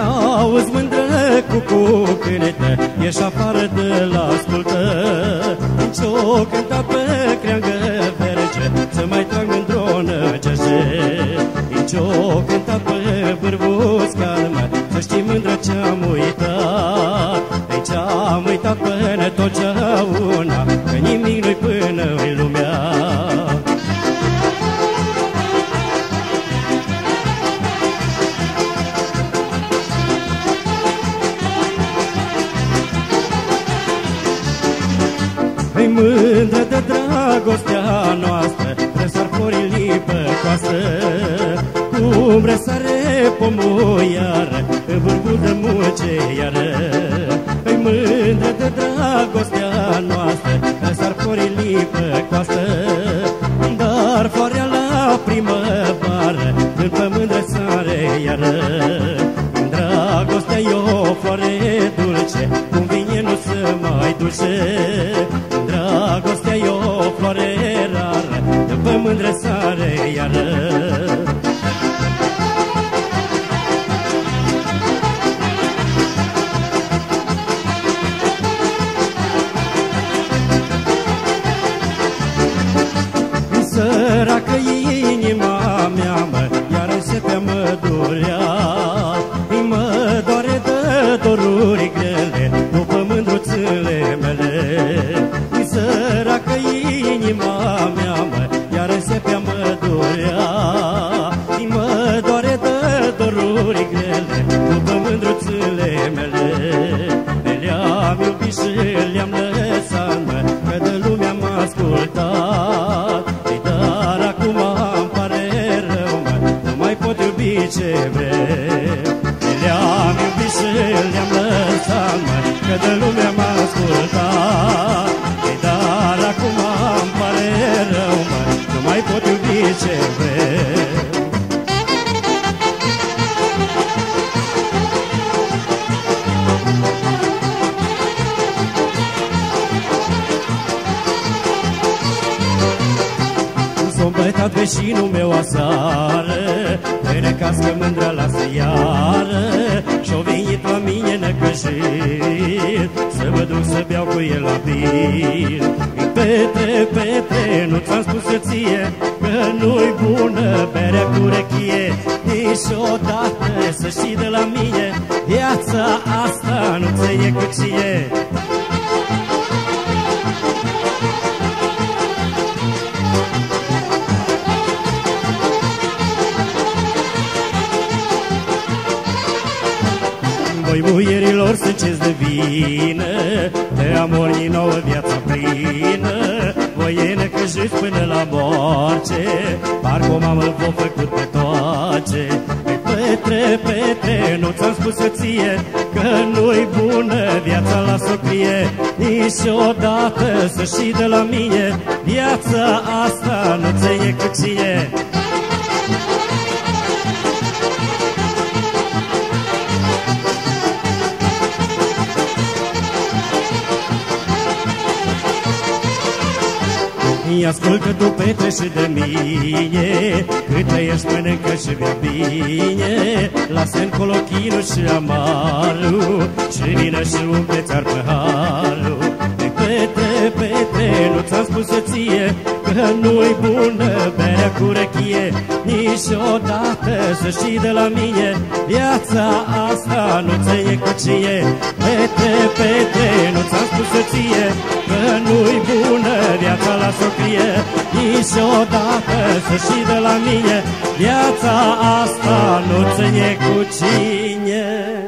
Auzi mândră cu cucânetă Ești afară de la ascultă. Ce-o cânta pe creangă verge Să mai trag în dronă gege Ce-o cânta pe vârvus calmă Să știi mândră ce-am uitat. Ce-am uitat până totdeauna mândră de dragostea noastră Răsar florii pe coastă Cum răsare pomul iară În vârful de muce iară. Îi mândră de dragostea noastră Răsar florii pe coastă Dar floarea la primăvară În pământ răsare iară. În dragostea e o floare dulce Cum vine nu se mai duce doruri grele, după mândruțele mele. Săracă inima mea, mă, iar în sepia mă durea. Mă doare de doruri grele, după mândruțele mele. Le-am iubit și le-am lăsat, mă, că de lumea m-a ascultat. Dar acum îmi pare rău, mă, nu mai pot iubi ce vrem Le-am iubit și le-am lăsat, mă, că de lumea m-a ascultat. Dar acum îmi pare rău, mă, nu mai pot iubi ce vrem S-o bătat vecinul meu aseară Până cască mândră lasă iară. Și-o venit la mine năcăjit Să mă duc să beau cu el la bir Petre, Petre, nu ți-am spus să ție Că nu-i bună berea cu rechie. Niciodată să știi de la mine Viața asta nu ți e. cu ție muierilor sunteți de vină De amor din nouă viața plină. Voi e necăjiți până la moarte Parcă o mamă v-a făcut pe toate. Petre, Petre, nu ți-am spus să ție Că nu-i bună viața la socrie Niciodată să știi de la mine Viața asta nu ți e cu ție Ascultă tu, Petre, și de mine Cât trăiești, mănâncă și bea bine. Lasă-mi colochinul și amarul Și vină și umple-ți-ar păharul Petre, Petre, nu ți-am spus să ție Că nu-i bună berea cu rechie Niciodată să știi de la mine. Viața asta nu ți e cu cie Petre, Petre, nu ți-am spus să ție Că nu-i bună viața la socrie. Niciodată să știi de la mine Viața asta nu ți e cu cine